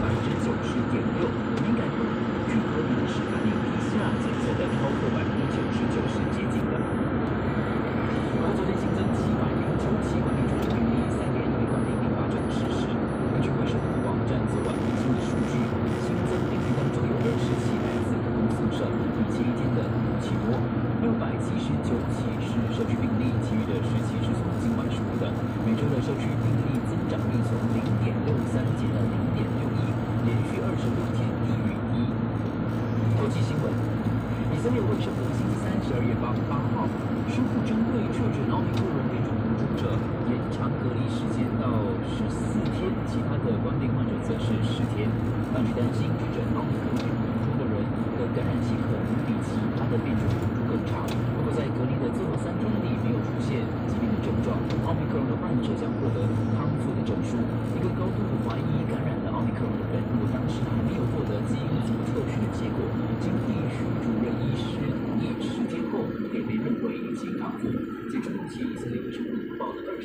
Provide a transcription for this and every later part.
百分之九十点六，敏感度据合理的示范力 PCR 检测的超过百分天低于一。国际新闻：以色列卫生部星期三十二月八八号宣布，针对确诊奥密克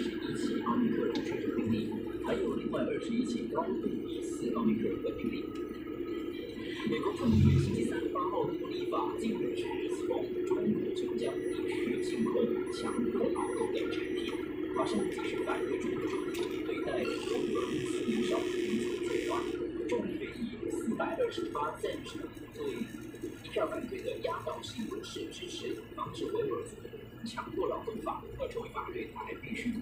十一起奥密克戎确诊病例，还有另外二十一起高度疑似奥密克戎的病例。美国众议院星期三八号通过立法，禁止从中国浙江地区进口强迫劳动的产品。法上继续反对中国政府对待中俄四民少民族罪化。众议院以四百二十八赞成对一票反对的压倒性优势支持防止维吾尔族强迫劳动法，而成为法律还必须通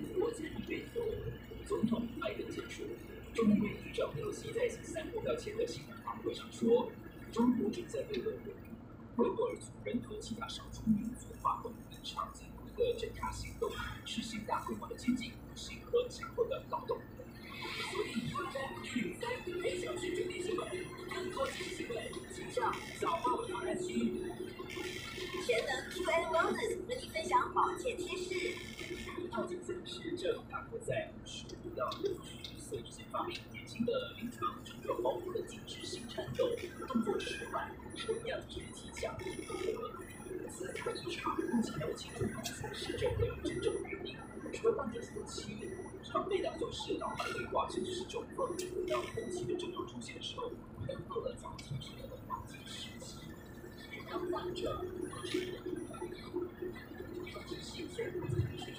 总统拜登签署。众议院议长佩洛西在星期三投票前的新闻发布会上说，中国正在对维维吾尔族人和其他少数民族发动异常残酷的镇压行动，实行大规模的监禁、酷刑和强迫的劳动。所以，去三个小时整理新闻，更多即时新闻，请上早报长安区。全能 Q N Wellness 和你分享保健贴士。帕金森氏症大多在五十五到六十岁之间发病，典型的临床症状包括了紧致性颤抖、动作迟缓、车辆肢体强度和姿态异常。目前还不清楚帕金森氏症的真正原因。除了患者初期常被当作是脑白内化甚至是中风，当后期的症状出现的时候，能过了早期治疗的黄金时期。当患者性虽然不曾是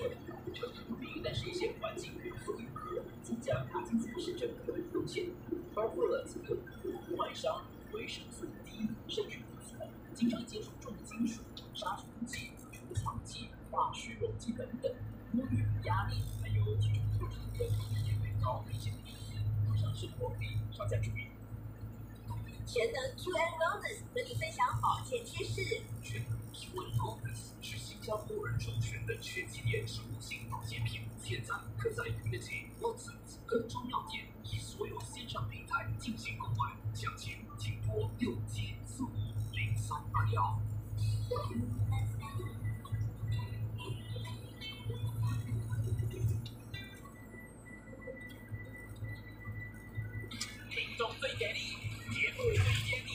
症成不明，但是一些环境元素可能增加帕金森氏症的风险，包括了这个外伤、维生素 D、甚至不足、经常接触重金属、杀虫剂、除草剂、化学溶剂等等，多余压力还有体重过重等也会高危险的因素，日常生活可以稍加注意。全能 Q N Wellness 和你分享保健贴士。全能 Q N Wellness 是新加坡人首选的全系列植物性保健品，现在可在 Unity、Watson 各重要三二幺。听众最给力，节目最